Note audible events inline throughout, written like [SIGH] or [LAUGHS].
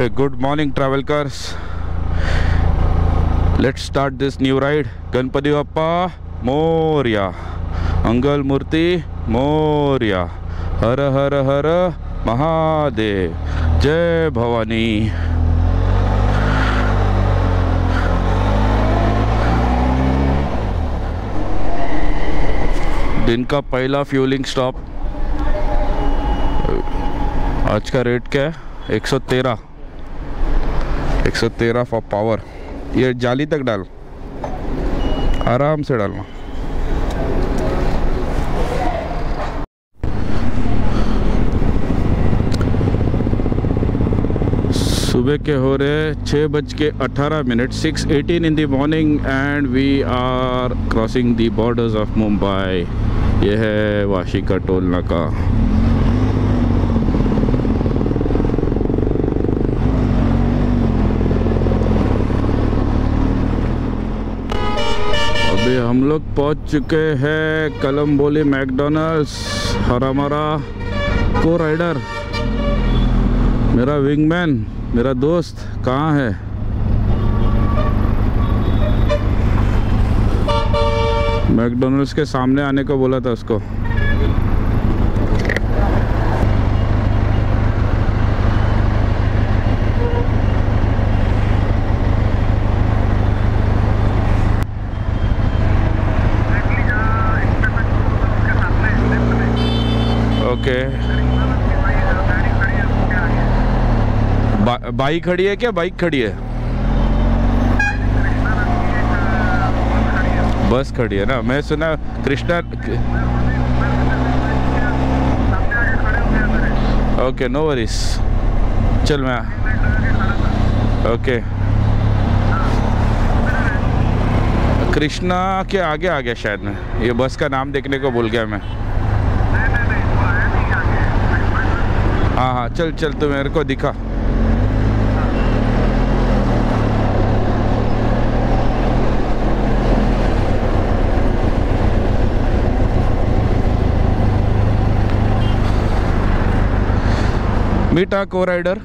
Good morning travel curse let's start this new ride Ganpati Bappa Morya अंगल मूर्ति मोरिया हर हर हर महादेव जय भवानी दिन का पहला फ्यूलिंग स्टॉप आज का रेट क्या है? 113 113 फॉर पावर ये जाली तक डाल। आराम से डालना। सुबह के हो रहे छः बज के अठारह minute. Six eighteen in the morning and we are crossing the borders of Mumbai ये है वाशी का टोल नाका अभी हम लोग पहुँच चुके हैं कलम बोली मैकडोनल्ड्स और हमारा को राइडर। मेरा विंगमैन, मेरा दोस्त कहाँ है? मैकडोनल्ड्स के सामने आने को बोला था उसको। ओके। बाइक खड़ी है क्या? बाइक खड़ी है। बस खड़ी है ना? मैं सुना कृष्णा ओके नो वरीज चल मैं। ओके। कृष्णा के आगे आ गया शायद मैं। ये बस का नाम देखने को भूल गया मैं। हाँ हाँ चल चल तो मेरे को दिखा। मीटा को राइडर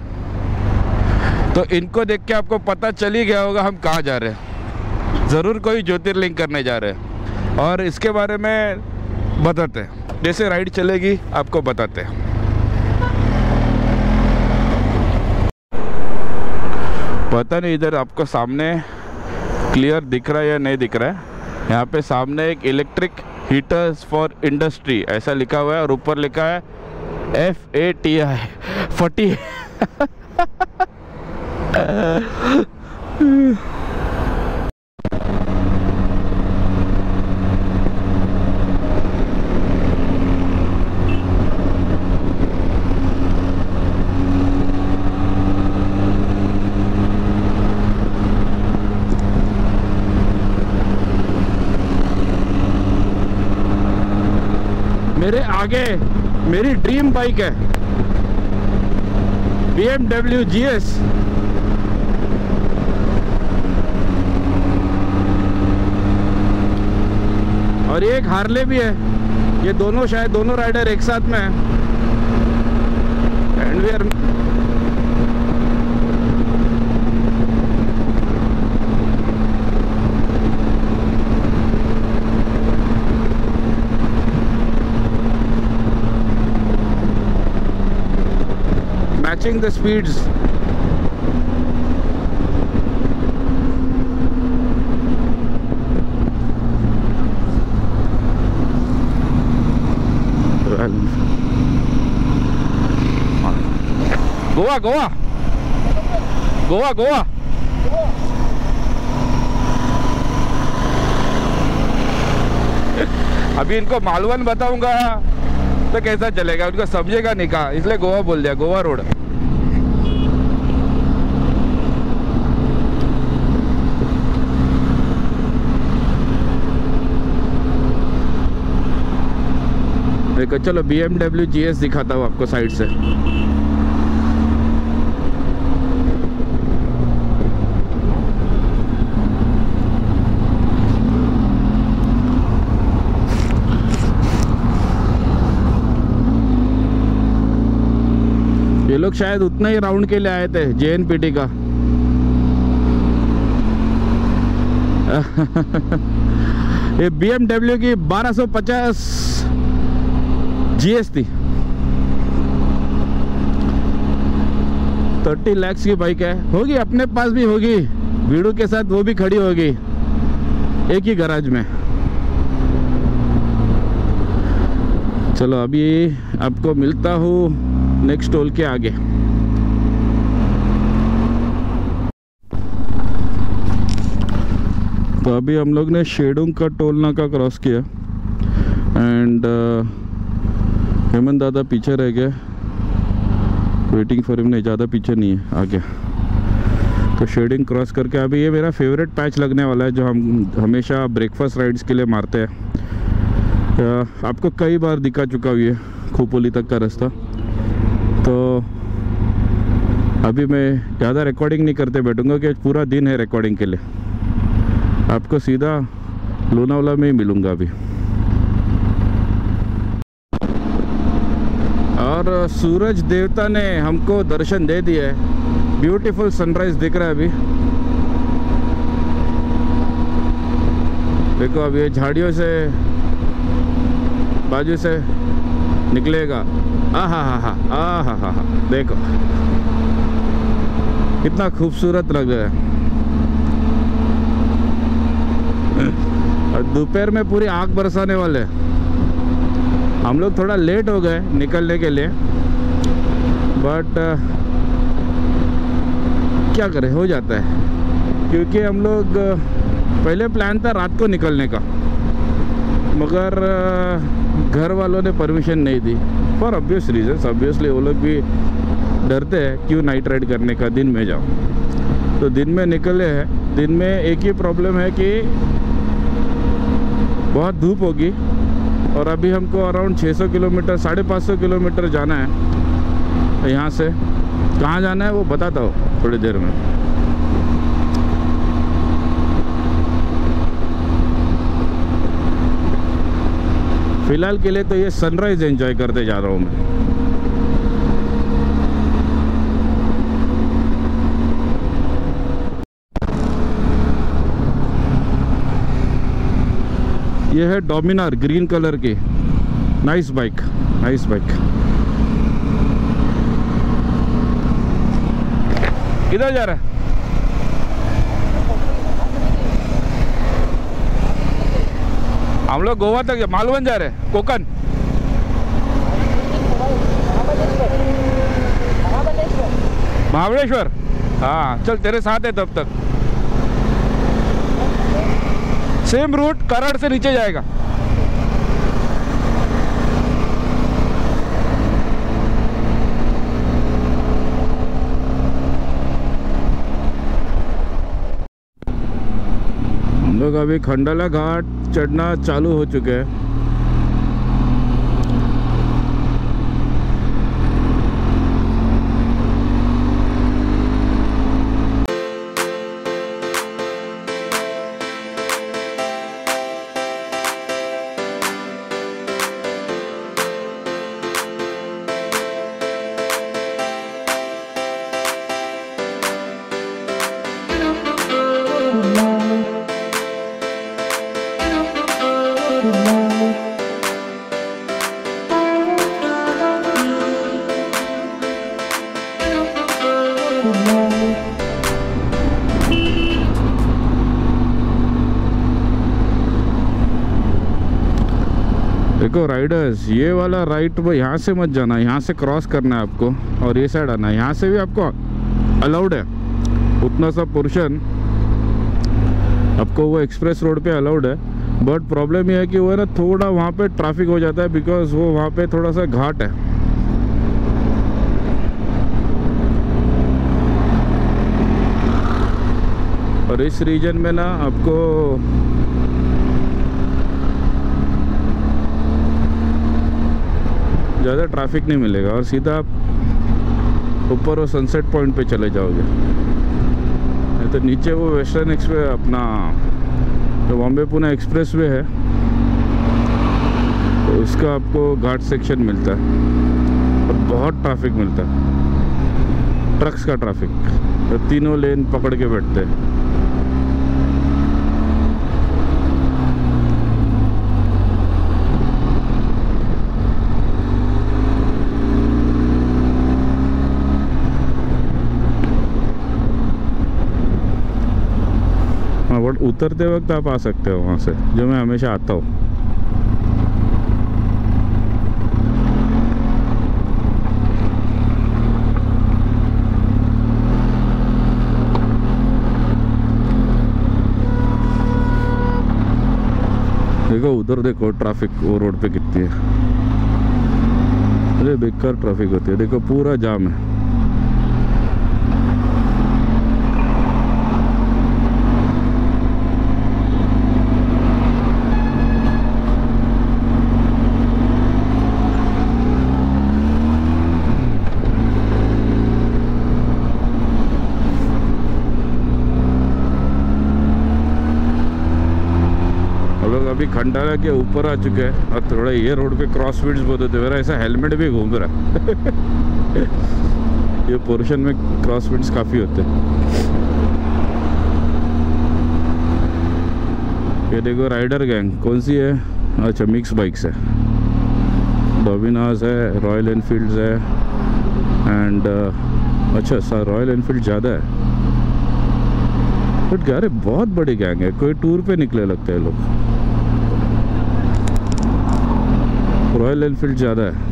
तो इनको देख के आपको पता चल ही गया होगा हम कहाँ जा रहे हैं। ज़रूर कोई ज्योतिर्लिंग करने जा रहे हैं। और इसके बारे में बताते हैं। जैसे राइड चलेगी, आपको बताते हैं। पता नहीं इधर आपको सामने क्लियर दिख रहा है या नहीं दिख रहा है। यहाँ पे सामने एक इलेक्ट्रिक हीटर्स फॉर इंडस्ट्री ऐसा लिखा हुआ है और ऊपर लिखा है एफ़ ए टी आई फटी मेरे आगे मेरी ड्रीम बाइक है। B M W G S और एक हार्ले भी है। ये दोनों शायद दोनों राइडर एक साथ में है। And we are the speeds. Goa Goa Goa Goa अभी इनको मालवन बताऊँगा तो कैसा चलेगा, उनको समझेगा नहीं कहा। इसलिए गोवा बोल दिया, गोवा रोड। देखो चलो B M W G S दिखाता हूँ आपको साइड से। ये लोग शायद उतना ही राउंड के लिए आए थे जेएनपीटी का। [LAUGHS] ये BMW की 1250 जीएस थी थर्टी लैक्स की बाइक है। होगी अपने पास भी होगी। वीडू के साथ वो भी खड़ी होगी। एक ही गराज में। चलो अभी आपको मिलता हूँ नेक्स्ट टोल के आगे। तो अभी हम लोग ने शेडुंग का टोल नाका क्रॉस किया। एंड uh, हेमंत दादा पीछे रह गए। वेटिंग फॉर हिम नहीं, ज़्यादा पीछे नहीं है, आगे। तो शेडिंग क्रॉस करके, अभी ये मेरा फेवरेट पैच लगने वाला है, जो हम हमेशा ब्रेकफास्ट राइड्स के लिए मारते हैं। आपको कई बार दिखा चुका हुई है खोपोली तक का रास्ता। तो अभी मैं ज़्यादा रिकॉर्डिंग नहीं करते बैठूँगा कि पूरा दिन है रिकॉर्डिंग के लिए। आपको सीधा लोनावाला में ही मिलूँगा अभी। और सूरज देवता ने हमको दर्शन दे दिया है। ब्यूटीफुल सनराइज दिख रहा है अभी। देखो अब ये झाड़ियों से, बाजू से निकलेगा। आ हा हा हा, आ हा हा हा, देखो। कितना खूबसूरत लग रहा है। और दोपहर में पूरी आग बरसाने वाले हैं। हम लोग थोड़ा लेट हो गए निकलने के लिए बट uh, क्या करें हो जाता है। क्योंकि हम लोग uh, पहले प्लान था रात को निकलने का मगर uh, घर वालों ने परमिशन नहीं दी फॉर ऑब्वियस रीजन ऑब्वियसली वो लोग भी डरते हैं क्यों नाइट राइड करने का दिन में जाओ। तो दिन में निकले हैं दिन में एक ही प्रॉब्लम है कि बहुत धूप होगी और अभी हमको अराउंड 600 किलोमीटर, साढ़े पाँच सौ किलोमीटर जाना है। यहाँ से। कहाँ जाना है वो बताता हूँ थोड़ी देर में। फ़िलहाल के लिए तो ये सनराइज़ एंजॉय करते जा रहा हूँ मैं। ये है डोमिनार, ग्रीन कलर की। नाइस बाइक नाइस बाइक किधर जा रहा है? हम लोग गोवा तक मालवन जा रहे हैं कोकन महाबलेश्वर। हाँ चल तेरे साथ है तब तक। सेम रूट करड़ से नीचे जाएगा। लोग अभी खंडाला घाट चढ़ना चालू हो चुके हैं। देखो राइडर्स ये वाला राइट वो यहाँ से मत जाना, यहाँ से क्रॉस करना है आपको और ये साइड आना है। यहाँ से भी आपको अलाउड है। उतना सा पोर्शन आपको वो एक्सप्रेस रोड पे अलाउड है। बट प्रॉब्लम ये है कि वो है ना, थोड़ा वहाँ पे ट्रैफ़िक हो जाता है बिकॉज़ वो वहाँ पे थोड़ा सा घाट है। और इस रीजन में ना आपको ज़्यादा ट्रैफ़िक नहीं मिलेगा और सीधा आप ऊपर वो सनसेट पॉइंट पे चले जाओगे। नहीं तो नीचे वो वेस्टर्न एक्सप्रेस अपना जो बॉम्बे पुणे एक्सप्रेस वे है तो उसका आपको घाट सेक्शन मिलता है। और बहुत ट्रैफ़िक मिलता है। ट्रक्स का ट्रैफ़िक तो तीनों लेन पकड़ के बैठते हैं। बट उतरते वक्त आप आ सकते हो वहाँ से, जो मैं हमेशा आता हूँ। देखो, उधर देखो ट्रैफ़िक वो रोड पे कितनी है। अरे बेकार ट्रैफ़िक होती है। देखो, पूरा जाम है हम लोग अभी खंडाला के ऊपर आ चुके हैं। और थोड़ा ये रोड पे क्रॉस फील्ड्स बहुत होते मेरा ऐसा हेलमेट भी घूम रहा है। [LAUGHS] ये पोर्शन में क्रॉस फील्ड्स काफ़ी होते हैं। ये देखो राइडर गैंग कौन सी है? अच्छा मिक्स बाइक्स है। डोमिनास है रॉयल एनफील्ड्स है। एंड अच्छा सर रॉयल एनफील्ड ज़्यादा है। बट ये बहुत बड़ी गैंग है। कोई टूर पे निकले लगते हैं लोग। रॉयल एनफील्ड ज़्यादा है।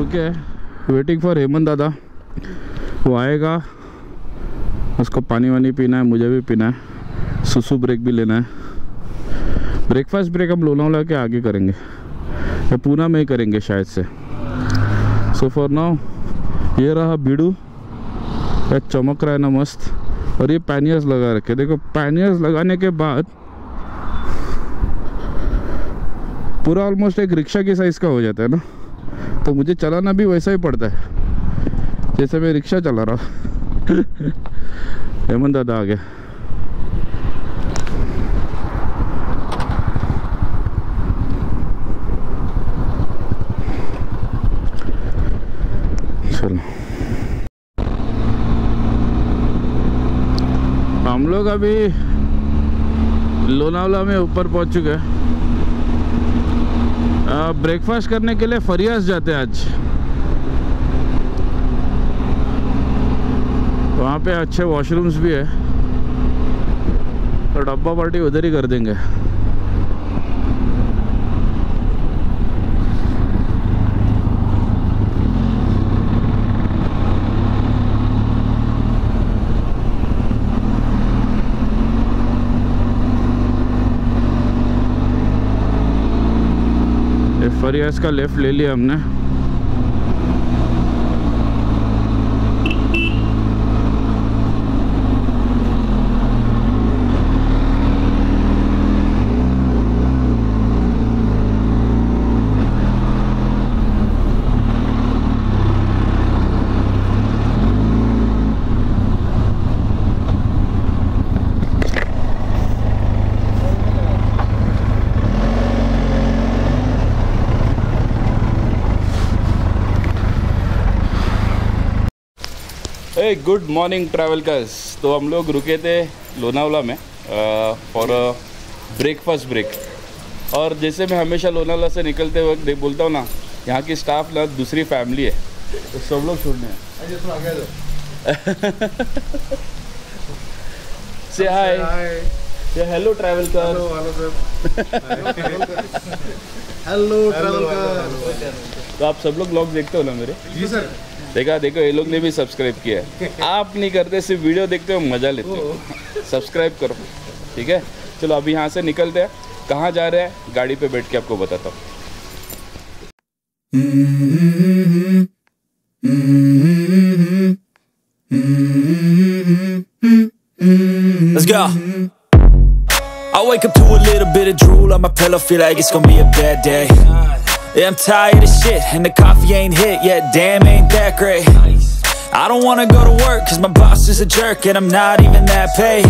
ओके वेटिंग फॉर हेमंत दादा। वो आएगा, उसको पानी वानी पीना है, मुझे भी पीना है, सुसु ब्रेक भी लेना है। ब्रेकफास्ट ब्रेक हम लोनावला के आगे करेंगे। या पूना में ही करेंगे शायद से। सो फॉर नाउ ये रहा बीड़ू। क्या चमक रहा है ना मस्त। और ये पैनियर्स लगा रखे देखो पैनियर्स लगाने के बाद पूरा ऑलमोस्ट एक रिक्शा की साइज़ का हो जाता है ना। तो मुझे चलाना भी वैसा ही पड़ता है, जैसे मैं रिक्शा चला रहा [LAUGHS] हेमंत दादा आ गया। चलो हम लोग अभी लोनावला में ऊपर पहुँच चुके हैं। ब्रेकफास्ट करने के लिए फरियास जाते हैं आज। वहाँ पे अच्छे वॉशरूम्स भी है। तो डब्बा पार्टी उधर ही कर देंगे। फरियास इसका लेफ़्ट ले लिया हमने। ए गुड मॉर्निंग ट्रैवलर्स तो हम लोग रुके थे लोनावला में फॉर ब्रेकफास्ट ब्रेक और जैसे मैं हमेशा लोनावला से निकलते वक्त देख बोलता हूँ ना यहाँ की स्टाफ ना दूसरी फैमिली है। तो सब लोग छोड़ने हैं। से हाय हेलो ट्रैवल कर हेलो ट्रैवल का तो आप सब लोग ब्लॉग देखते हो ना मेरे? जी सर देखा देखो ये लोग ने भी सब्सक्राइब किया है। आप नहीं करते सिर्फ़ वीडियो देखते हो मज़ा लेते हो। सब्सक्राइब करो ठीक है? चलो अभी यहाँ से निकलते हैं। कहाँ जा रहे हैं? गाड़ी पे बैठ के आपको बताता हूँ. I wake up to a little bit of drool on my pillow, feel like it's gonna be a bad day. Yeah, I'm tired of shit, and the coffee ain't hit yet, damn, ain't that great. I don't wanna go to work, cause my boss is a jerk, and I'm not even that paid.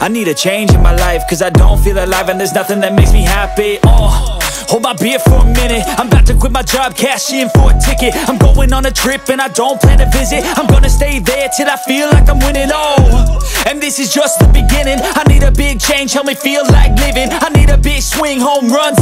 I need a change in my life, cause I don't feel alive, and there's nothing that makes me happy. Oh. Hold my beer for a minute I'm about to quit my job, cash in for a ticket I'm going on a trip and I don't plan to visit I'm gonna stay there till I feel like I'm winning, oh And this is just the beginning I need a big change, help me feel like living I need a big swing, home runs